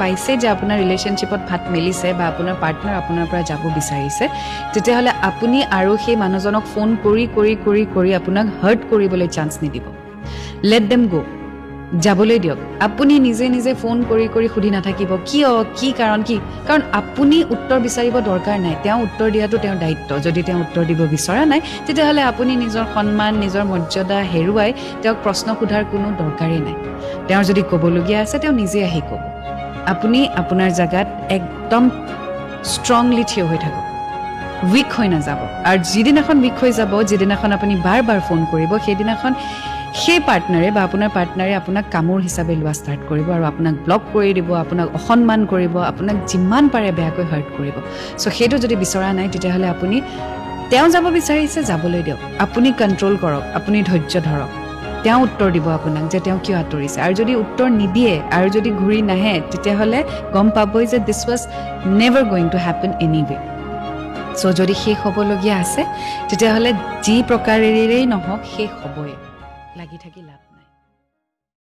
পাইছে যে আপোনাৰ ৰিলেশ্যনশ্বিপত ভাত মেলিছে বা আপোনাৰ পাৰ্টনাৰ আপোনাৰ পৰা যাব বিচাৰিছে তেতিয়াহ'লে আপুনি আৰু সেই মানুহজনক ফোন কৰি কৰি কৰি কৰি আপোনাক হাৰ্ট কৰিবলৈ চান্স নিদিব। লেট দেম গ' যাবলৈ দিয়ক। আপুনি নিজে নিজে ফোন কৰি কৰি সুধি নাথাকিব কিয় কি কাৰণ কি? কাৰণ আপুনি উত্তৰ বিচাৰিব দৰকাৰ নাই। তেওঁ উত্তৰ দিয়াটো তেওঁৰ দায়িত্ব। যদি তেওঁ উত্তৰ দিব বিচৰা নাই তেতিয়াহ'লে আপুনি নিজৰ সন্মান নিজৰ মৰ্যাদা হেৰুৱাই তেওঁক প্ৰশ্ন সোধাৰ কোনো দৰকাৰেই নাই। তেওঁৰ যদি ক'বলগীয়া আছে তেওঁ নিজে আহি ক'ব। আপুনি আপোনাৰ জেগাত একদম ষ্ট্ৰংলি থিয় হৈ থাকক। উইক হৈ নাযাব। আৰু যিদিনাখন উইক হৈ যাব যিদিনাখন আপুনি বাৰ বাৰ ফোন কৰিব সেইদিনাখন সেই পাৰ্টনাৰে বা আপোনাৰ পাৰ্টনাৰে আপোনাক কামোৰ হিচাপে লোৱা ষ্টাৰ্ট কৰিব আৰু আপোনাক ব্লক কৰি দিব আপোনাক অসন্মান কৰিব আপোনাক যিমান পাৰে বেয়াকৈ হাৰ্ট কৰিব। চ' সেইটো যদি বিচৰা নাই তেতিয়াহ'লে আপুনি তেওঁ যাব বিচাৰিছে যাবলৈ দিয়ক। আপুনি কণ্ট্ৰল কৰক। আপুনি ধৈৰ্য ধৰক। তেওঁ উত্তৰ দিব আপোনাক যে তেওঁ কিয় আঁতৰিছে। আৰু যদি উত্তৰ নিদিয়ে আৰু যদি ঘূৰি নাহে তেতিয়াহ'লে গম পাবই যে this was never going to happen anyway so' যদি শেষ হ'বলগীয়া আছে তেতিয়াহ'লে যি প্ৰকাৰেৰেই নহওক শেষ হ'বই। লাগি থাকি লাভ